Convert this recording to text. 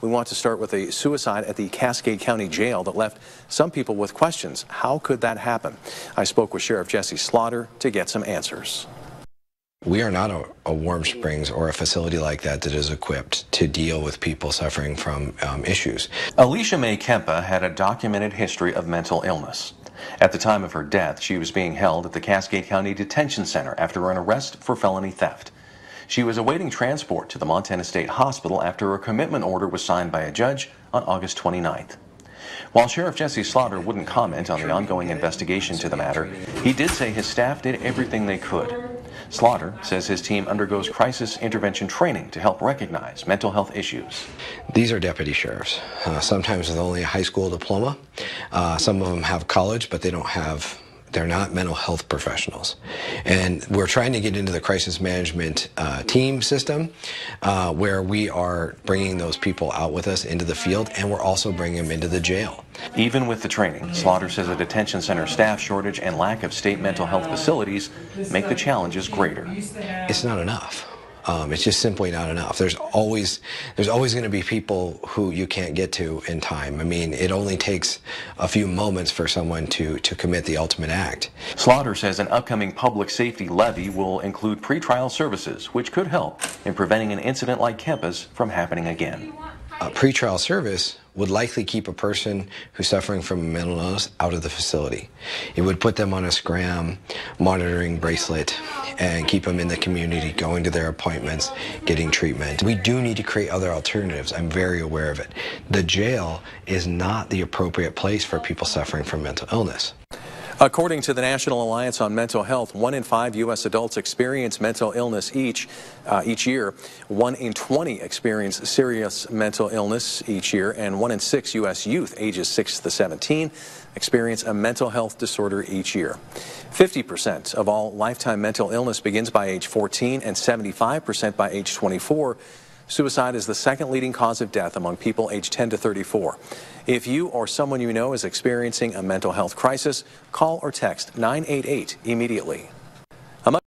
We want to start with a suicide at the Cascade County Jail that left some people with questions. How could that happen? I spoke with Sheriff Jesse Slaughter to get some answers. We are not a, a, Warm Springs or a facility like that that is equipped to deal with people suffering from um, issues. Alicia May Kempa had a documented history of mental illness. At the time of her death, she was being held at the Cascade County Detention Center after an arrest for felony theft. She was awaiting transport to the Montana State Hospital after a commitment order was signed by a judge on August 29th. While Sheriff Jesse Slaughter wouldn't comment on the ongoing investigation to the matter, he did say his staff did everything they could. Slaughter says his team undergoes crisis intervention training to help recognize mental health issues. These are deputy sheriffs, uh, sometimes with only a high school diploma. Uh, some of them have college, but they don't have they're not mental health professionals. And we're trying to get into the crisis management uh, team system uh, where we are bringing those people out with us into the field and we're also bringing them into the jail. Even with the training, Slaughter says a detention center staff shortage and lack of state mental health facilities make the challenges greater. It's not enough. Um, it's just simply not enough. There's always there's always going to be people who you can't get to in time. I mean, it only takes a few moments for someone to to commit the ultimate act. Slaughter says an upcoming public safety levy will include pretrial services, which could help in preventing an incident like Kempa's from happening again. A pretrial service would likely keep a person who's suffering from mental illness out of the facility. It would put them on a scram monitoring bracelet and keep them in the community, going to their appointments, getting treatment. We do need to create other alternatives. I'm very aware of it. The jail is not the appropriate place for people suffering from mental illness. According to the National Alliance on Mental Health, one in five U.S. adults experience mental illness each uh, each year. One in 20 experience serious mental illness each year, and one in six U.S. youth ages 6 to 17 experience a mental health disorder each year. 50% of all lifetime mental illness begins by age 14 and 75% by age 24. Suicide is the second leading cause of death among people aged 10 to 34. If you or someone you know is experiencing a mental health crisis, call or text 988 immediately.